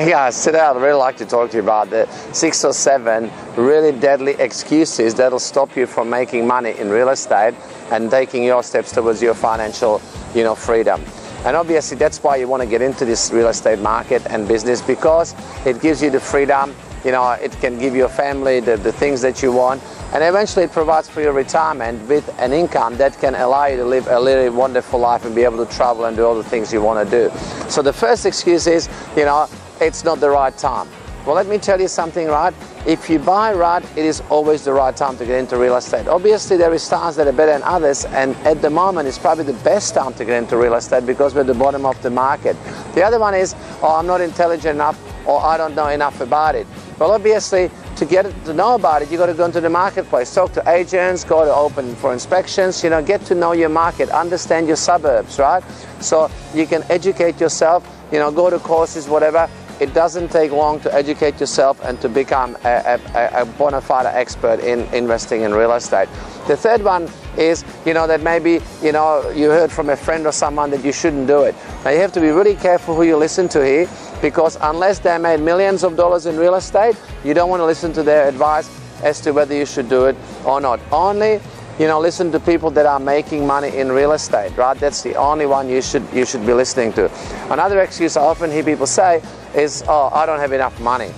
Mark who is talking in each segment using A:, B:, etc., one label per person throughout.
A: Guys, today I'd really like to talk to you about the six or seven really deadly excuses that'll stop you from making money in real estate and taking your steps towards your financial, you know, freedom. And obviously that's why you want to get into this real estate market and business because it gives you the freedom, you know, it can give your family the, the things that you want and eventually it provides for your retirement with an income that can allow you to live a really wonderful life and be able to travel and do all the things you want to do. So the first excuse is, you know, it's not the right time. Well, let me tell you something, right? If you buy right, it is always the right time to get into real estate. Obviously, there is times that are better than others, and at the moment, it's probably the best time to get into real estate because we're at the bottom of the market. The other one is, oh, I'm not intelligent enough, or I don't know enough about it. Well, obviously, to get to know about it, you got to go into the marketplace, talk to agents, go to open for inspections, you know, get to know your market, understand your suburbs, right? So you can educate yourself, you know, go to courses, whatever. It doesn't take long to educate yourself and to become a, a, a bona fide expert in investing in real estate. The third one is, you know, that maybe, you know, you heard from a friend or someone that you shouldn't do it. Now you have to be really careful who you listen to here because unless they made millions of dollars in real estate, you don't want to listen to their advice as to whether you should do it or not. Only, you know, listen to people that are making money in real estate, right? That's the only one you should you should be listening to. Another excuse I often hear people say is, "Oh, I don't have enough money."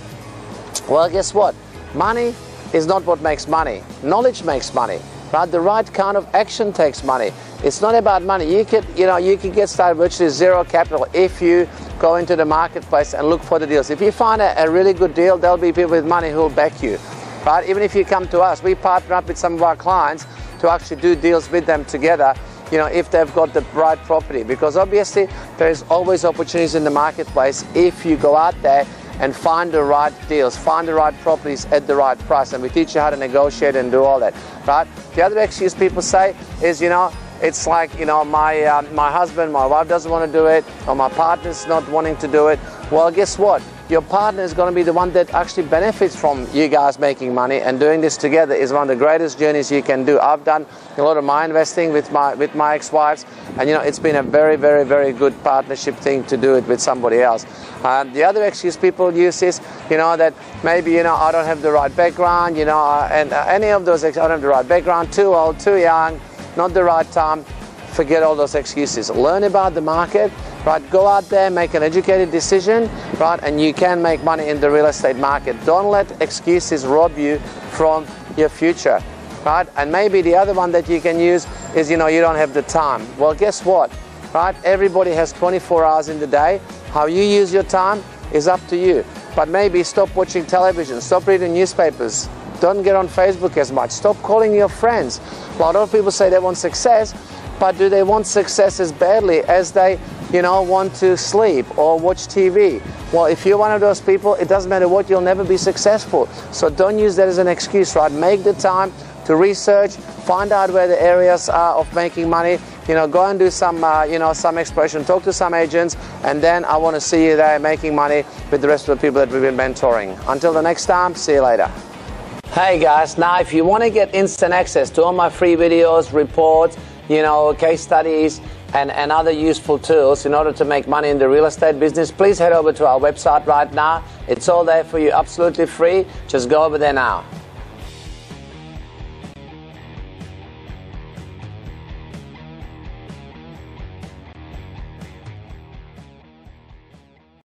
A: Well, guess what? Money is not what makes money. Knowledge makes money. Right? The right kind of action takes money. It's not about money. You could, you know, you can get started virtually zero capital if you go into the marketplace and look for the deals. If you find a, a really good deal, there'll be people with money who will back you. Right? Even if you come to us, we partner up with some of our clients to actually do deals with them together you know, if they've got the right property. Because obviously, there's always opportunities in the marketplace if you go out there and find the right deals, find the right properties at the right price. And we teach you how to negotiate and do all that, right? The other excuse people say is, you know, it's like, you know, my, uh, my husband, my wife doesn't want to do it, or my partner's not wanting to do it. Well, guess what? Your partner is going to be the one that actually benefits from you guys making money, and doing this together is one of the greatest journeys you can do. I've done a lot of my investing with my with my ex-wives, and you know it's been a very, very, very good partnership thing to do it with somebody else. The other excuse people use is, you know, that maybe you know I don't have the right background, you know, and uh, any of those I don't have the right background, too old, too young not the right time, forget all those excuses. Learn about the market, right? Go out there, make an educated decision, right? And you can make money in the real estate market. Don't let excuses rob you from your future, right? And maybe the other one that you can use is, you know, you don't have the time. Well, guess what, right? Everybody has 24 hours in the day. How you use your time is up to you. But maybe stop watching television, stop reading newspapers, don't get on Facebook as much. Stop calling your friends. A lot of people say they want success, but do they want success as badly as they, you know, want to sleep or watch TV? Well, if you're one of those people, it doesn't matter what, you'll never be successful. So don't use that as an excuse, right? Make the time to research, find out where the areas are of making money. You know, go and do some, uh, you know, some exploration, talk to some agents, and then I want to see you there making money with the rest of the people that we've been mentoring. Until the next time, see you later. Hey guys, now if you want to get instant access to all my free videos, reports, you know, case studies, and, and other useful tools in order to make money in the real estate business, please head over to our website right now. It's all there for you absolutely free. Just go over there now.